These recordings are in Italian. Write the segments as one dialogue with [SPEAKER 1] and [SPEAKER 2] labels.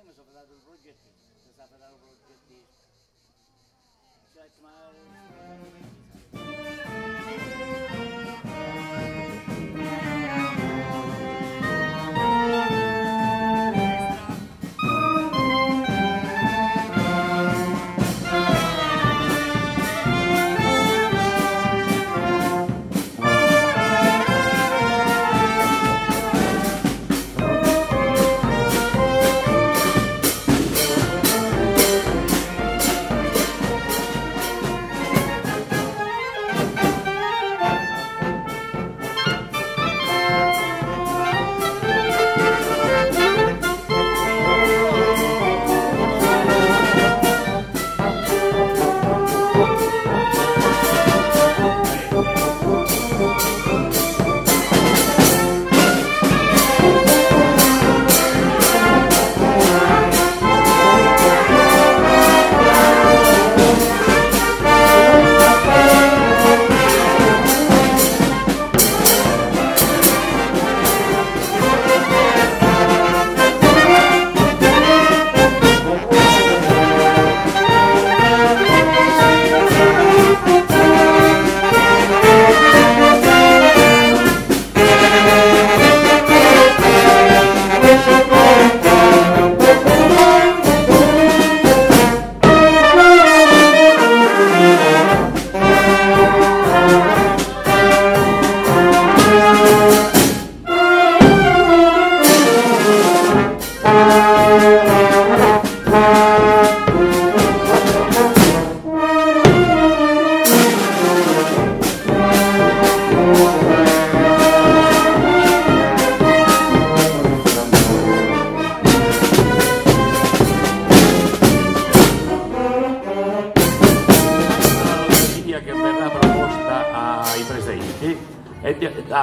[SPEAKER 1] fajmy,
[SPEAKER 2] że będą rodzice, że będą rodzice. Cześć, mały.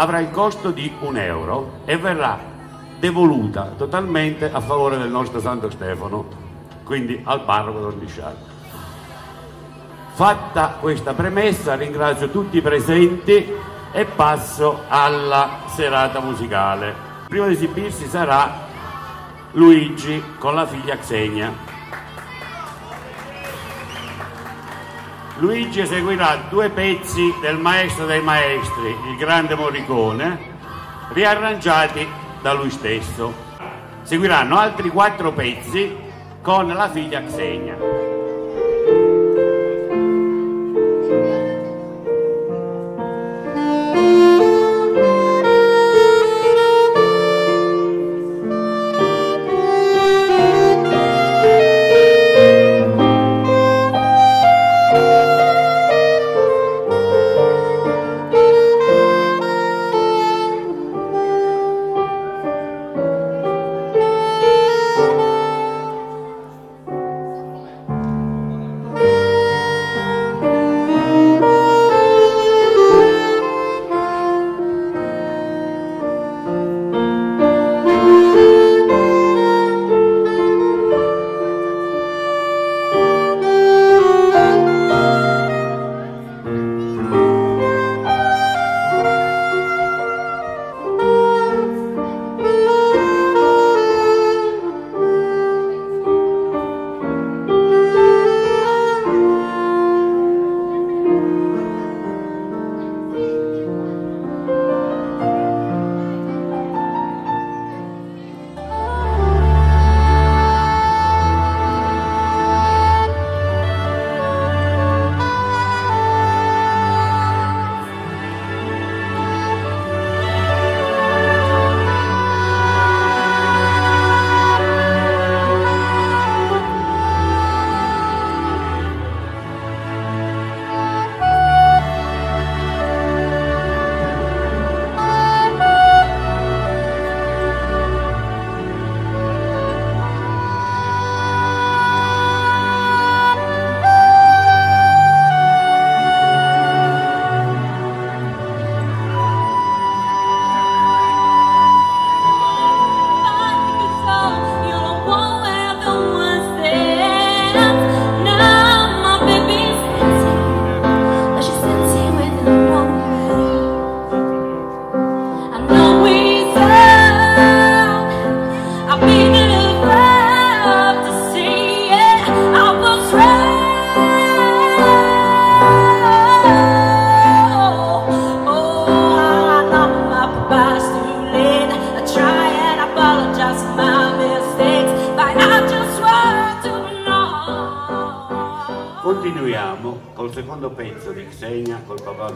[SPEAKER 2] Avrà il costo di un euro e verrà devoluta totalmente a favore del nostro Santo Stefano, quindi al parroco Don Bisciardo. Fatta questa premessa ringrazio tutti i presenti e passo alla serata musicale. Prima di esibirsi sarà Luigi con la figlia Xenia. Luigi eseguirà due pezzi del maestro dei maestri, il grande Morricone, riarrangiati da lui stesso. Seguiranno altri quattro pezzi con la figlia Xenia.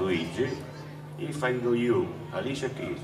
[SPEAKER 3] Luigi e fai do you, Alicia Keys.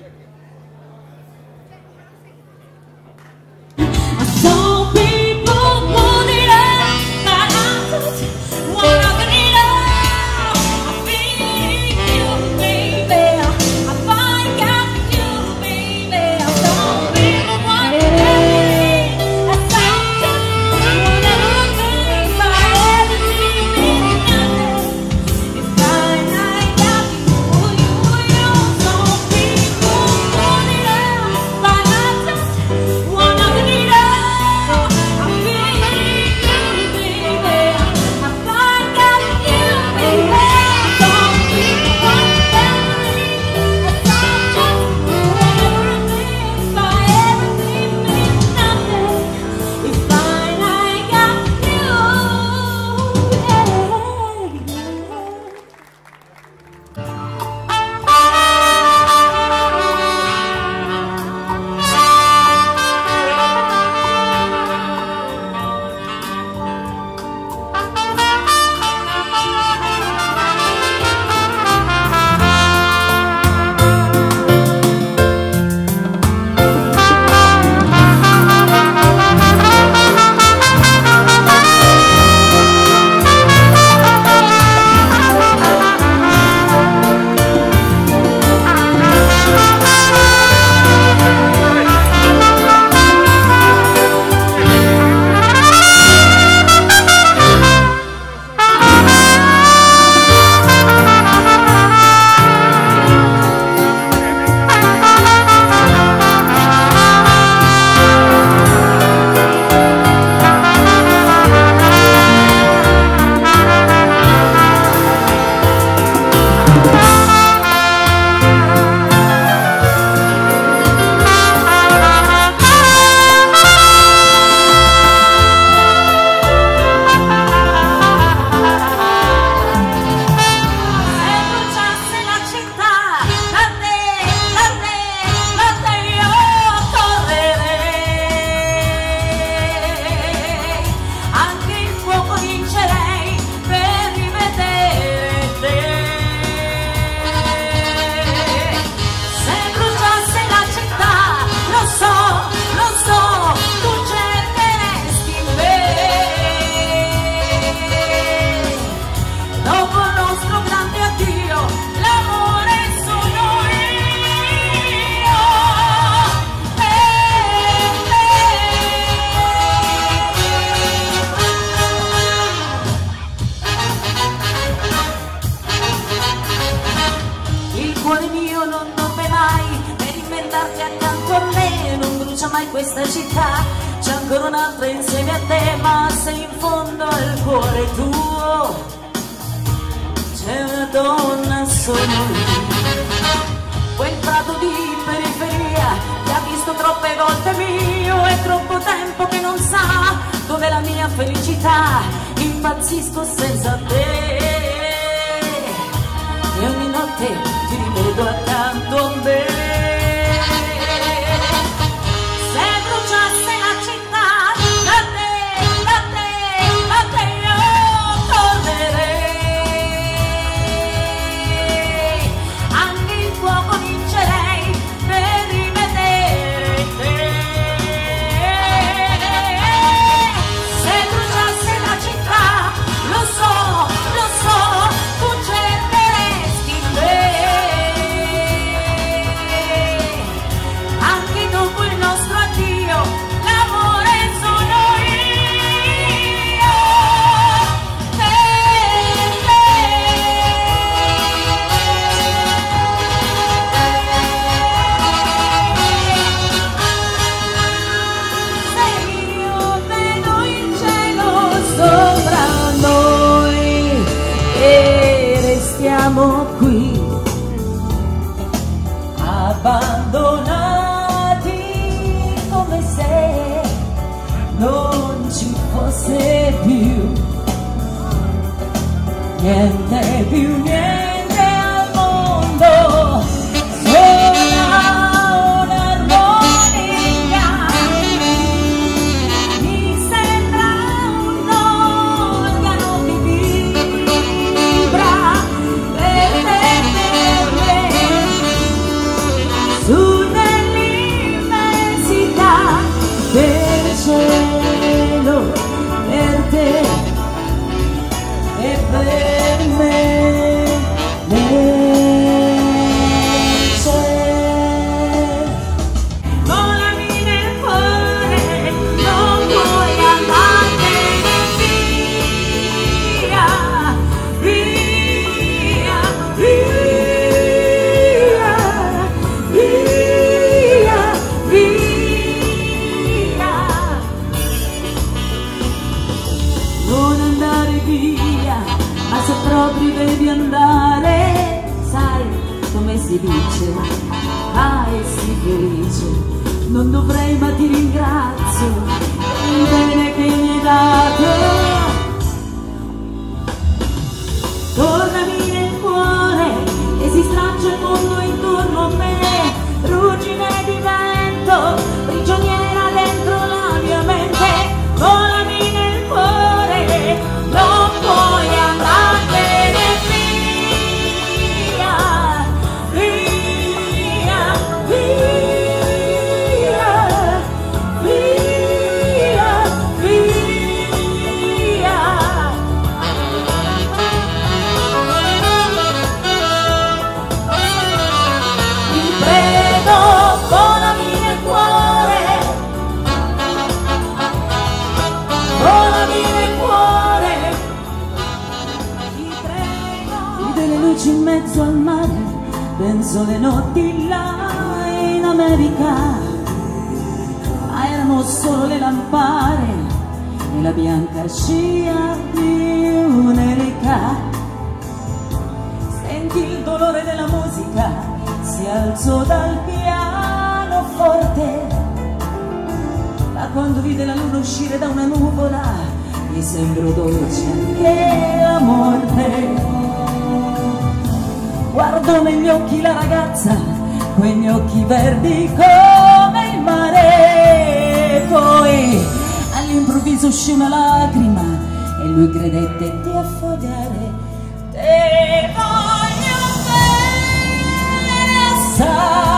[SPEAKER 4] città, impazzisco senza... qui abbandonati come se non ci fosse più. Niente più niente
[SPEAKER 3] Guardo negli occhi la ragazza, quegli occhi verdi come il mare. Poi all'improvviso uscì una lacrima e lui credette di affogare. Te voglio bene assai,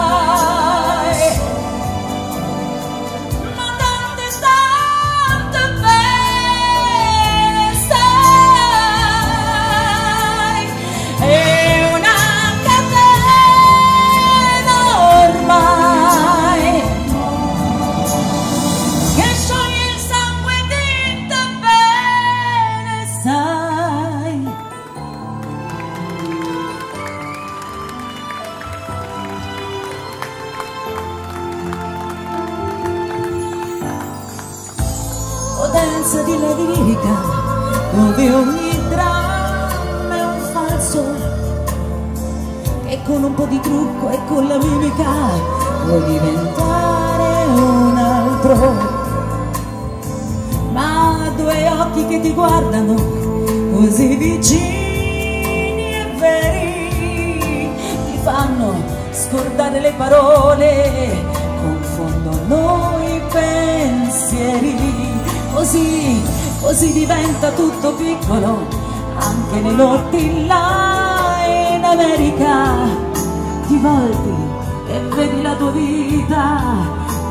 [SPEAKER 3] Potenza di la lirica, dove ogni dramma è un falso, e con un po' di trucco e con la mimica puoi diventare un altro. Ma due occhi che ti guardano così vicini e veri ti fanno scordare le parole, confondono i pensieri. Così, così diventa tutto piccolo, anche nei lotti là in America. Ti volti e vedi la tua vita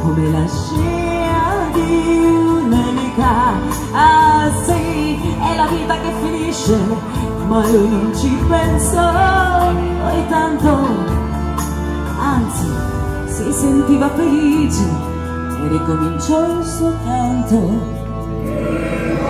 [SPEAKER 3] come la scia di un'elica. Ah sì, è la vita che finisce, ma lui non ci pensò poi tanto. Anzi, si sentiva felice e ricominciò il suo canto. È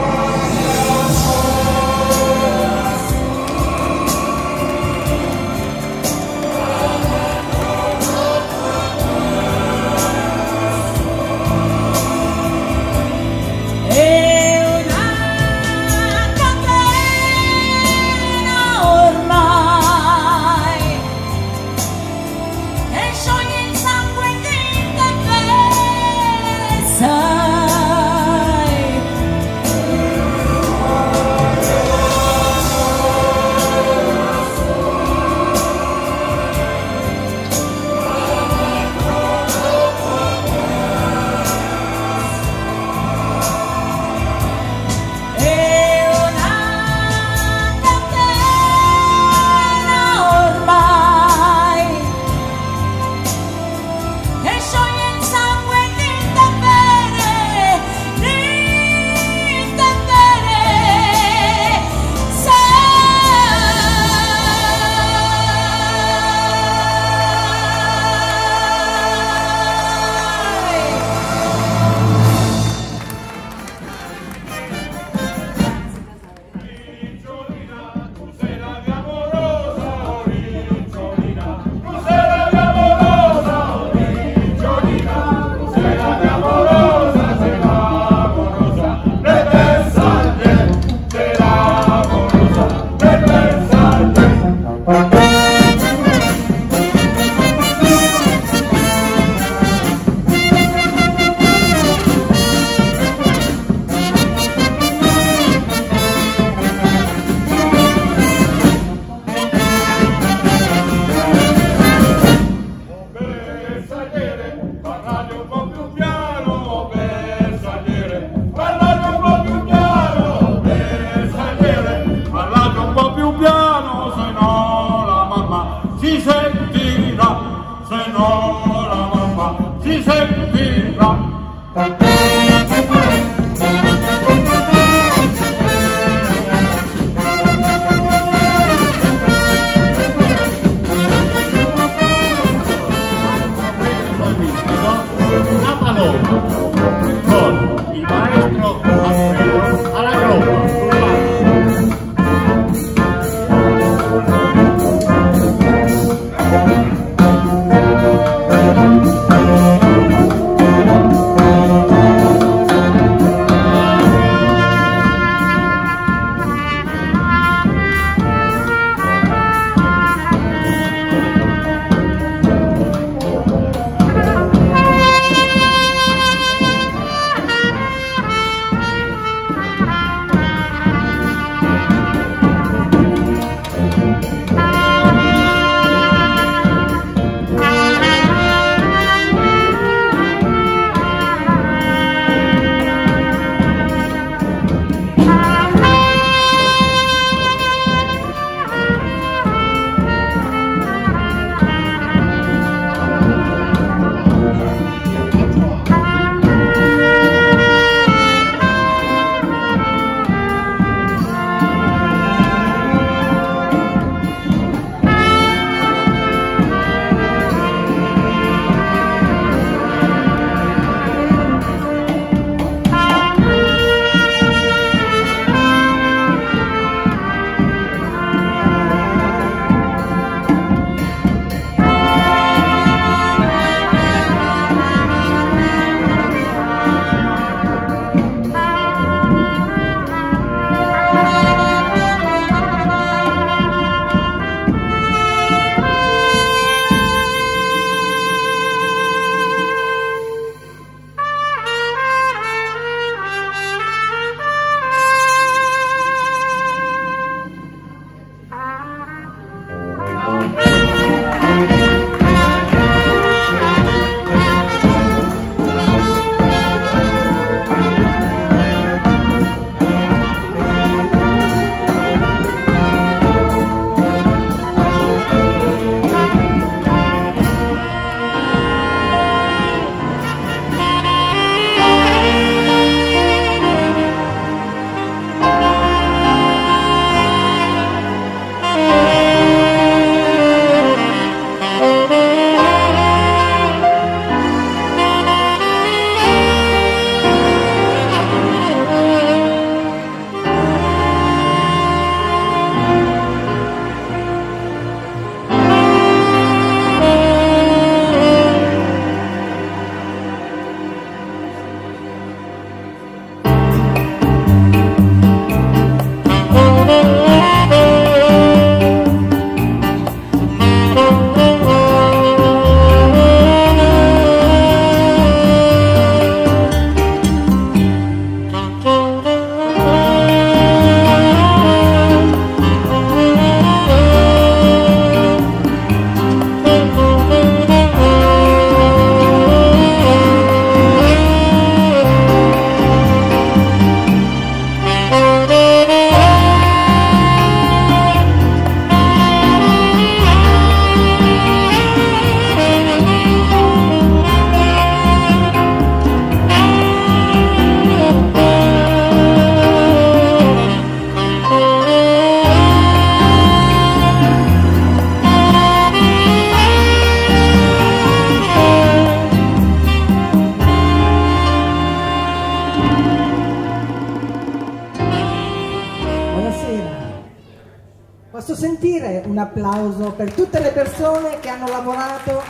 [SPEAKER 5] applauso per tutte le persone che hanno lavorato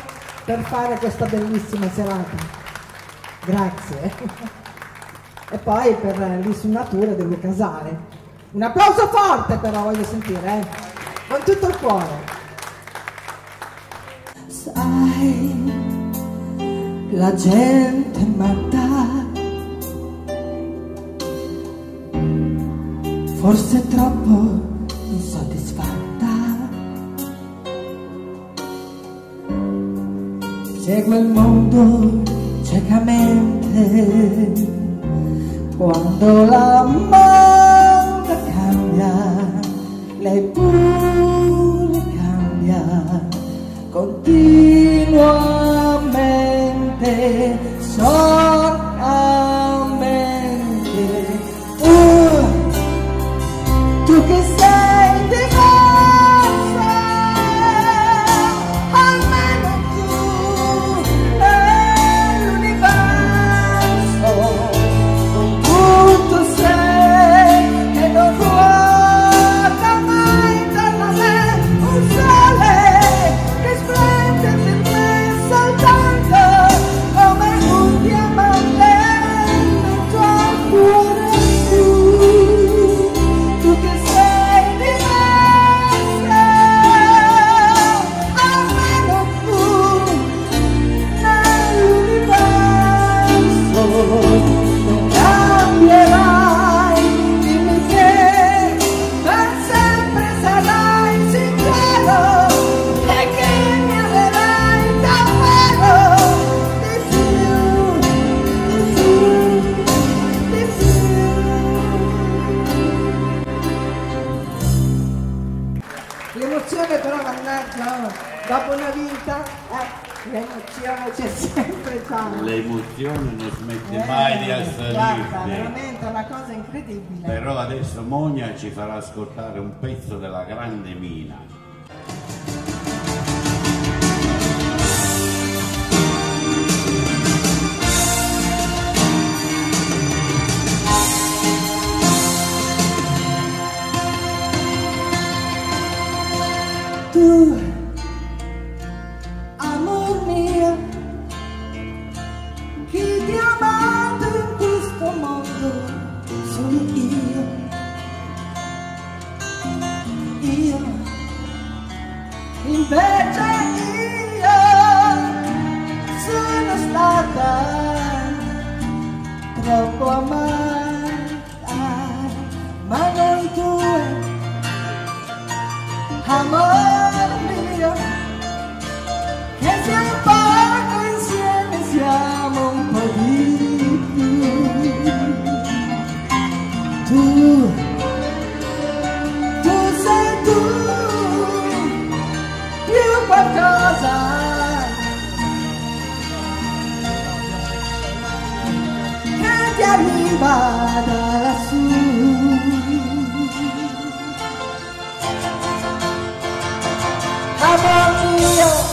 [SPEAKER 5] per fare questa bellissima serata. Grazie. E poi per l'insunnatura delle casale. Un applauso forte però voglio sentire, eh? con tutto il cuore.
[SPEAKER 6] Sai, la gente matta, forse troppo Seguo il mondo ciecamente quando la
[SPEAKER 2] mano ascoltare un pezzo della grande mina.
[SPEAKER 6] Ooh. Amor mío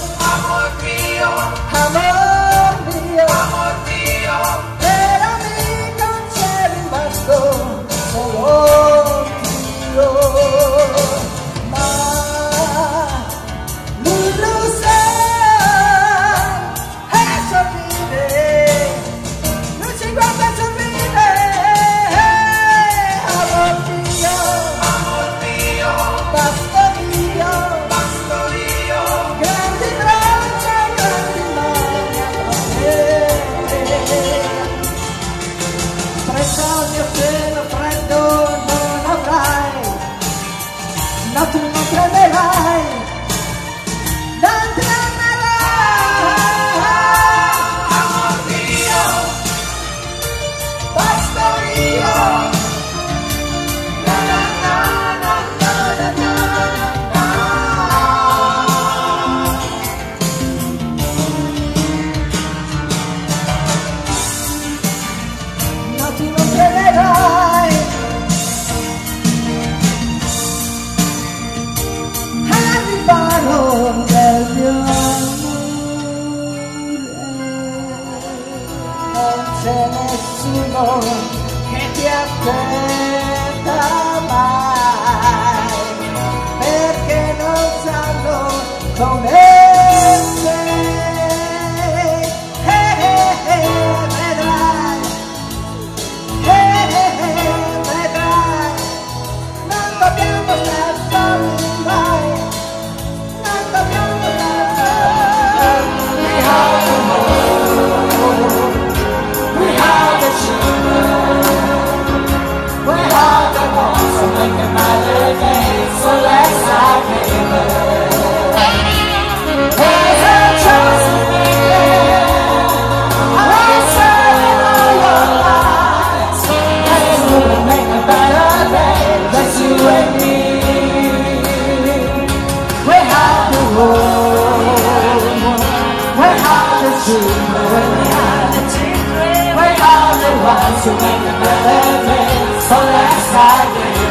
[SPEAKER 6] to make the better. So let's start